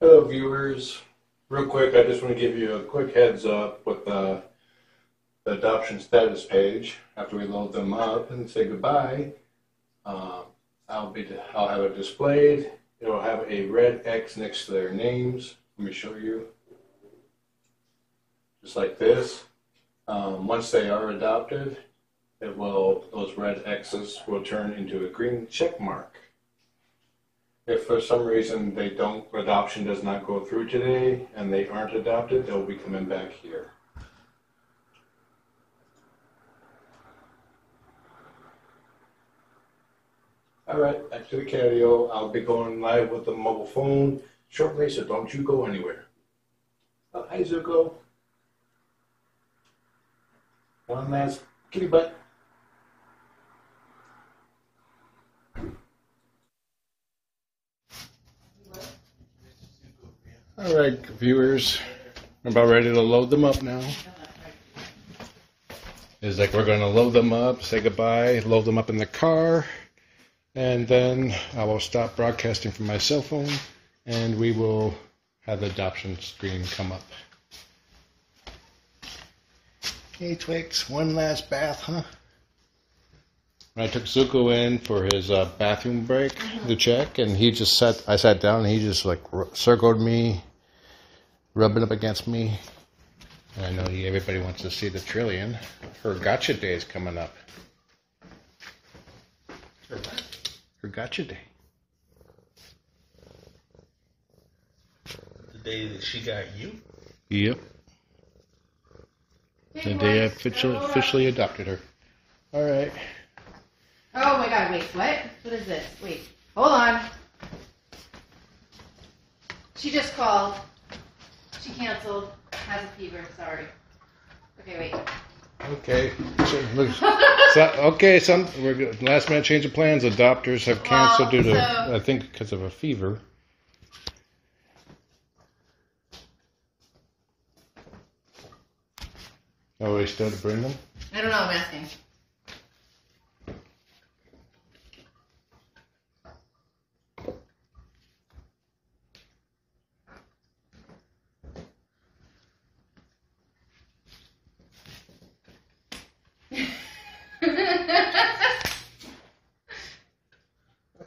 Hello, viewers. Real quick, I just want to give you a quick heads up with the, the adoption status page. After we load them up and say goodbye, uh, I'll be I'll have it displayed. It'll have a red X next to their names. Let me show you. Just like this. Um, once they are adopted, it will those red X's will turn into a green check mark. If for some reason they don't, adoption does not go through today and they aren't adopted, they'll be coming back here. All right, back to the catio. I'll be going live with the mobile phone shortly, so don't you go anywhere. Oh, hi, Zuko. One last kitty butt. All right, viewers, I'm about ready to load them up now. It's like we're going to load them up, say goodbye, load them up in the car, and then I will stop broadcasting from my cell phone, and we will have the adoption screen come up. Hey, Twix, one last bath, huh? I took Zuko in for his uh, bathroom break to check, and he just sat. I sat down, and he just like circled me, rubbing up against me. And I know everybody wants to see the Trillian. Her gotcha day is coming up. Her gotcha day. The day that she got you? Yep. The day I officially, officially adopted her. All right. Oh my god, wait, what? What is this? Wait, hold on. She just called. She canceled. Has a fever, sorry. Okay, wait. Okay. So, look, so, okay, some we're good. last minute change of plans. Adopters have canceled Well, due to so- I think because of a fever. Oh, we still to bring them? I don't know, I'm asking.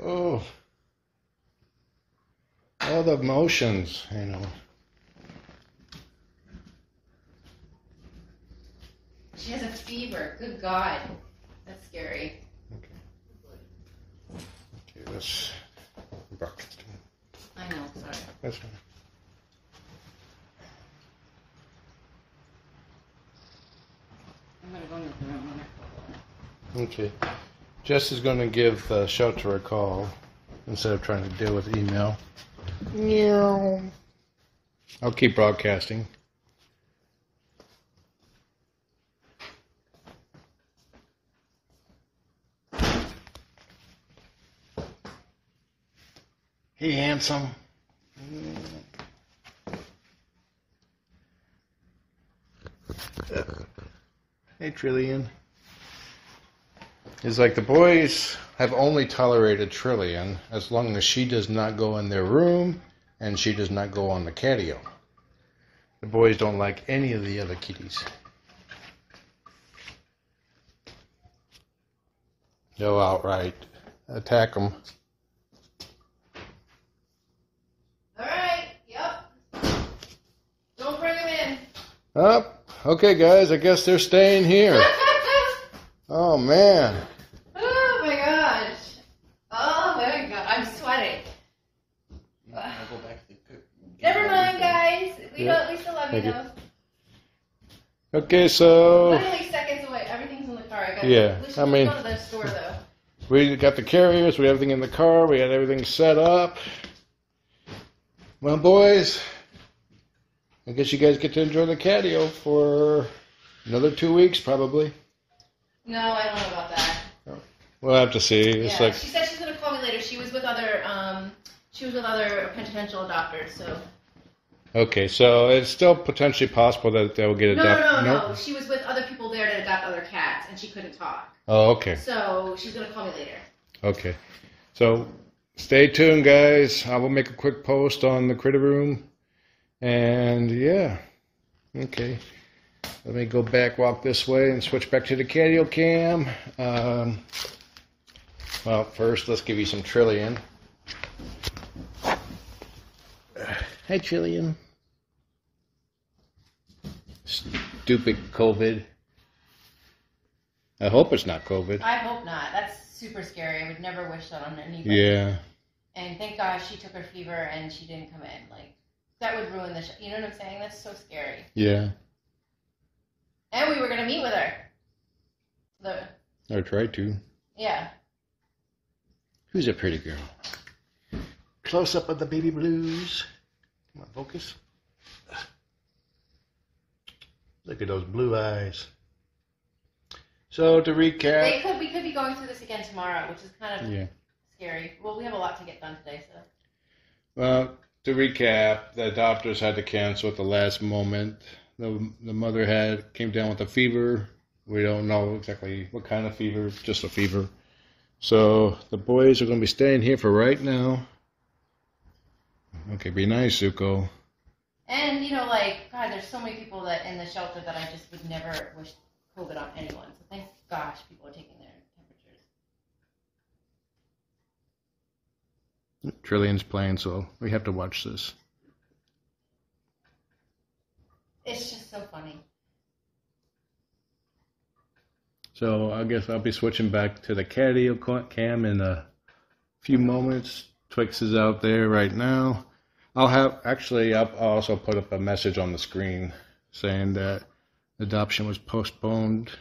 Oh. All the motions, you know. she has a fever. Good God. That's scary. Okay, Okay, broadcasting. I know, sorry. That's fine. I'm gonna go into the room. Okay. Jess is going to give the shelter a call instead of trying to deal with email. Meow. I'll keep broadcasting. Hey, handsome. Hey, Trillian. It's like the boys have only tolerated Trillian as long as she does not go in their room and she does not go on the catio. The boys don't like any of the other kitties. They'll outright attack them. Alright, yep. Don't bring him in. Up. okay, guys. I guess they're staying here. Oh man. oh my gosh. Oh my god, I'm sweating. I'll go back to the Never mind, guys. We Yeah. don't. We still love you Thank you. though. Okay, so Literally seconds away. Everything's in the car. I got. Yeah, We should I mean- go to the store though. we got the carriers. We had everything in the car. We had everything set up. Well, boys, I guess you guys get to enjoy the catio for another two weeks, probably. No, I don't know about that. We'll have to see. It's yeah, like she said she's gonna call me later. She was with other. Um, she was with other potential adopters. So. okay, so it's still potentially possible that they'll get No, no, adopted. no, no. She was with other people there to adopt other cats, and she couldn't talk. Oh, okay, So she's gonna call me later. okay. So stay tuned, guys. I will make a quick post on the critter room. And yeah, okay. Let me go back, walk this way, and switch back to the catio cam. Um, well, first, let's give you some Trillian. Hi, Trillian. Stupid COVID. I hope it's not COVID. I hope not. That's super scary. I would never wish that on anybody. Yeah. And thank God she took her fever and she didn't come in. Like that would ruin the show. You know what I'm saying? That's so scary. Yeah. And we were gonna meet with her. The Or try to. yeah. Who's a pretty girl? Close up of the baby blues. Come on, focus. Look at those blue eyes. So to recap, They recap, could we could be going through this again tomorrow, which is kind of yeah. scary. Well, we have a lot to get done today, so Well, to recap, the doctors had to cancel at the last moment. The the mother had came down with a fever. We don't know exactly what kind of fever, just a fever. So the boys are going to be staying here for right now. Okay, be nice, Zuko. And you know, like God, there's so many people that in the shelter that I just would never wish COVID on anyone. So thank gosh, people are taking their temperatures. Trillian's playing, so we have to watch this. It's just so funny. So I guess I'll be switching back to the catio cam in a few moments. Twix is out there right now. I'll have actually I'll also put up a message on the screen saying that adoption was postponed.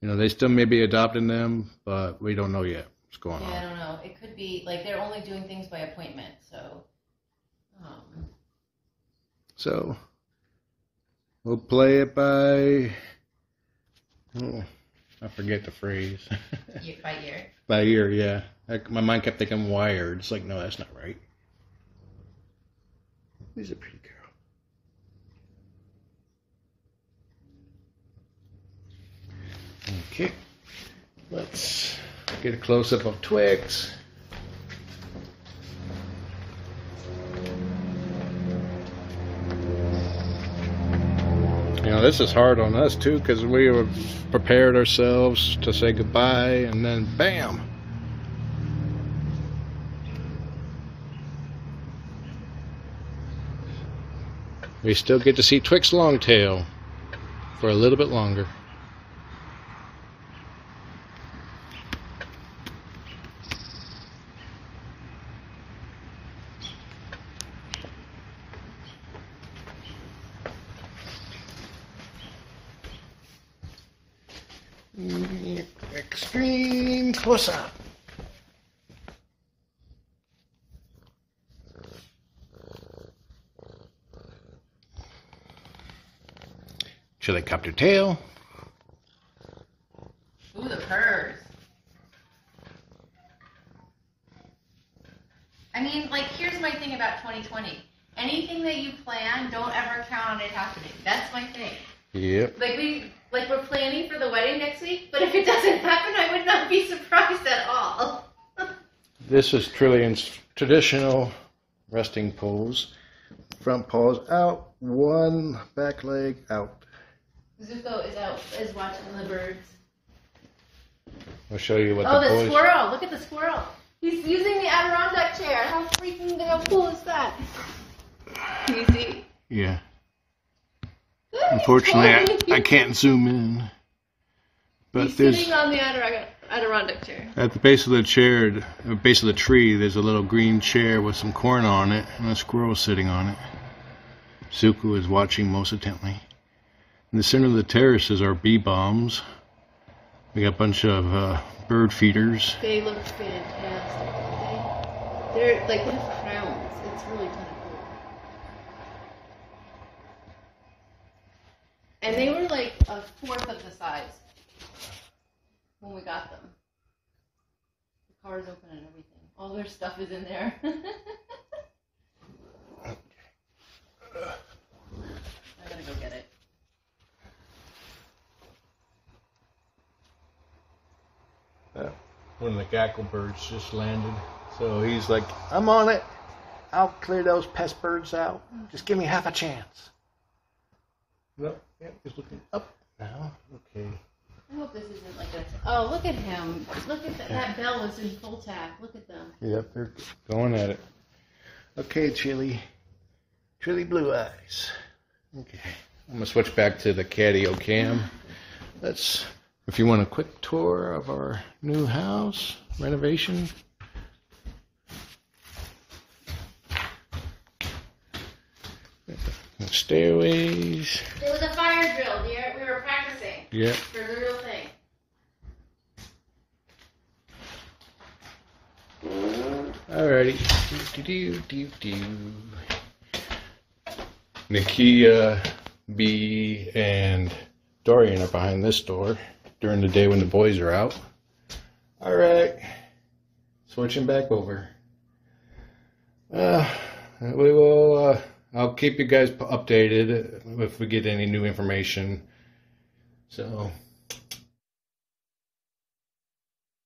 You know, they still may be adopting them, but we don't know yet what's going Yeah, I don't know. It could be like they're only doing things by appointment, so. Um, So we'll play it by oh, I forget the phrase. year by year. By ear, yeah. Like, my mind kept thinking wired. It's like, no, that's not right. Who's a pretty girl? Okay. Let's get a close up of Twix. This is hard on us too because we have prepared ourselves to say goodbye and then bam. We still get to see Twix Longtail for a little bit longer. Mm-hmm. Extreme close up. Helicopter tail. Ooh, the purrs. I mean, like, here's my thing about 2020. Anything that you plan, don't ever count on it happening. That's my thing. Yep. Like we, like we're planning for the wedding next week, but if it doesn't happen, I would not be surprised at all. This is Trillian's traditional resting pose. Front paws out, one back leg out. Zuko is out, is watching the birds. I'll show you what Oh, the the boys. squirrel! Look at the squirrel. He's using the Adirondack chair. How freaking cool is that? Can you see? Yeah. Unfortunately, I, I can't zoom in. But He's there's sitting on the Adirondack, Adirondack chair. at the base of the chair, the base of the tree, there's a little green chair with some corn on it and a squirrel sitting on it. Zuko is watching most intently. In the center of the terrace is our bee balms. We got a bunch of uh, bird feeders. They look fantastic. They, they're like they crowns. It's really kind of cool. And they were like a fourth of the size when we got them. The car's open and everything. All their stuff is in there. I gotta go get it. One of the grackle birds just landed. So he's like, I'm on it. I'll clear those pest birds out. Mm-hmm. Just give me half a chance. Well, yeah, he's looking up now. Okay. I hope this isn't like a. Oh, look at him! Look at that. That bell was in full tap. Look at them. Yep, they're going at it. Okay, Chili. Chili Blue Eyes. Okay. I'm gonna switch back to the Catio cam. Let's if you want a quick tour of our new house renovation. Stairways. It was a fire drill, dear. We were practicing Yep. for the real thing. Alrighty. Do, do, do, do. Nakia, B, and Dorian are behind this door during the day when the boys are out. Alright. Switching back over. Uh, we will, uh, I'll keep you guys updated if we get any new information. So,